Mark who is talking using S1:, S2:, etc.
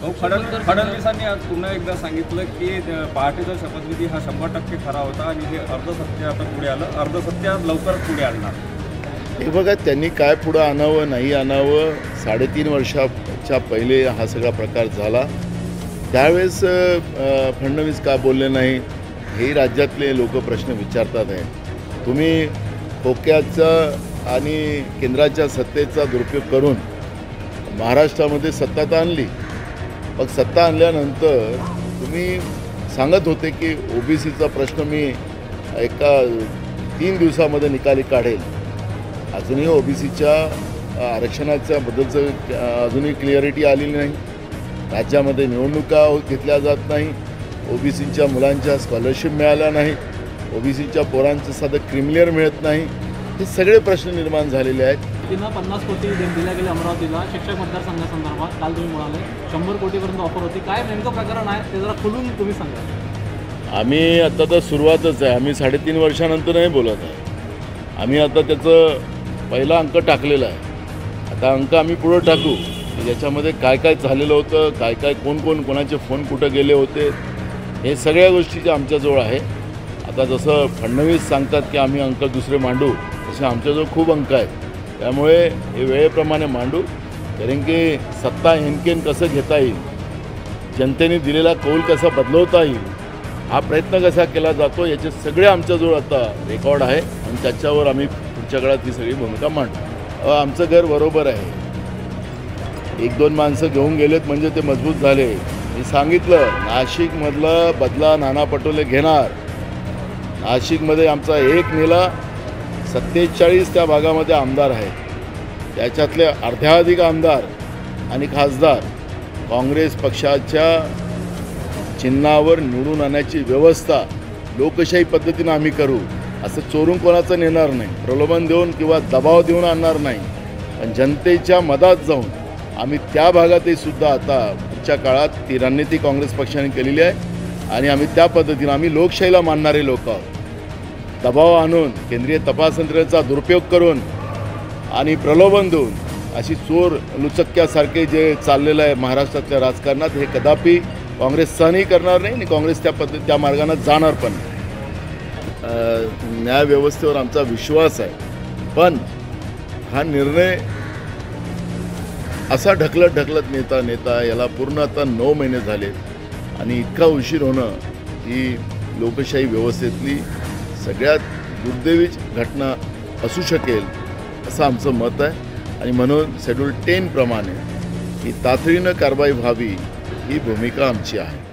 S1: भाऊ, फडणवीसांनी आज पुन्हा एकदा सांगितलं की पहाटेचा शपथविधी हा शंभर टक्के खरा होता आणि हे अर्धसत्य आता पुढे आलं. अर्धसत्य लवकरच पुढे आणणार.
S2: हे बघा त्यांनी काय पुढं आणावं नाही आणावं साडेतीन वर्षाच्या पहिले हा सगळा प्रकार झाला. त्यावेळेस फडणवीस का बोलले नाही? हे राज्यातले लोक प्रश्न विचारतात आहे तुम्ही खोक्याचा आणि केंद्राच्या सत्तेचा दुरुपयोग करून महाराष्ट्रामध्ये सत्ता तर आणली मग सत्ता आणल्यानंतर तुम्ही सांगत होते की ओबीसीचा प्रश्न मी एका तीन दिवसामध्ये निकाली काढेल. अजूनही ओबीसीच्या आरक्षणाच्या बद्दलचं अजूनही क्लिअरिटी आलेली नाही. राज्यामध्ये निवडणुका हो, घेतल्या जात नाही. ओबीसीच्या मुलांच्या स्कॉलरशिप मिळाल्या नाही. ओबीसीच्या पोरांचं साधं क्रिमिलियर मिळत नाही. हे सगळे प्रश्न निर्माण झालेले आहेत.
S3: वतीनं पन्नास कोटी दिल्या गेले अमरावतीला शिक्षक मतदारसंघासंदर्भात काल तुम्ही म्हणाले शंभर कोटीपर्यंत ऑफर होती. काय नेमकं प्रकरण आहे ते जरा खुलून तुम्ही सांगा.
S2: आम्ही आता तर सुरुवातच आहे. आम्ही साडेतीन वर्षानंतर नाही बोलत आहे. आम्ही आता त्याचं पहिला अंक टाकलेला आहे. आता अंक आम्ही पुढं टाकू. याच्यामध्ये काय काय झालेलं होतं काय काय कोण कोण कोणाचे फोन कुठं गेले होते हे सगळ्या गोष्टीच्या आमच्याजवळ आहे आता जसं फडणवीस सांगतात की आम्ही अंक दुसरे मांडू तसे आमच्याजवळ खूप अंक आहेत. त्यामुळे हे वेळेप्रमाणे मांडू कारण की सत्ता हेनकेन कसं घेता येईल जनतेने दिलेला कौल कसा बदलवता येईल हा प्रयत्न कसा केला जातो याचे सगळे आमच्याजवळ आता रेकॉर्ड आहे आणि त्याच्यावर आम्ही पुढच्या काळात ही सगळी भूमिका मांडू. अहो, आमचं घर बरोबर आहे. एक दोन माणसं घेऊन गेलेत म्हणजे ते मजबूत झाले. मी सांगितलं नाशिकमधलं बदला नाना पटोले घेणार. नाशिकमध्ये आमचा एक नेला सत्तेचाळीस त्या भागामध्ये आमदार आहेत. त्याच्यातले अर्ध्याधिक आमदार आणि खासदार काँग्रेस पक्षाच्या चिन्हावर निवडून आणण्याची व्यवस्था लोकशाही पद्धतीनं आम्ही करू. असं चोरून कोणाचं नेणार नाही. प्रलोभन देऊन किंवा दबाव देऊन आणणार नाही. पण जनतेच्या मधात जाऊन आम्ही त्या भागातही सुद्धा आता पुढच्या काळात ती रणनीती काँग्रेस पक्षाने केलेली आहे आणि आम्ही त्या पद्धतीनं आम्ही लोकशाहीला मानणारे लोक आहोत. दबाव आणून केंद्रीय तपास यंत्रणेचा दुरुपयोग करून आणि प्रलोभन देऊन अशी चोर लुचक्क्यासारखे जे चाललेलं आहे महाराष्ट्रातल्या राजकारणात हे कदापि काँग्रेस सहनही करणार नाही आणि काँग्रेस त्या पद्धती त्या मार्गाने जाणार पण न्यायव्यवस्थेवर आमचा विश्वास आहे. पण हा निर्णय असा ढकलत ढकलत नेता नेता याला पूर्ण आता नऊ महिने झाले आणि इतका उशीर होणं ही लोकशाही व्यवस्थेतली सगळ्यात दुर्दैवी घटना असू शकेल असं आमचं मत आहे. आणि म्हणून शेड्यूल टेनप्रमाणे ही तातडीनं कारवाई व्हावी ही भूमिका आमची आहे.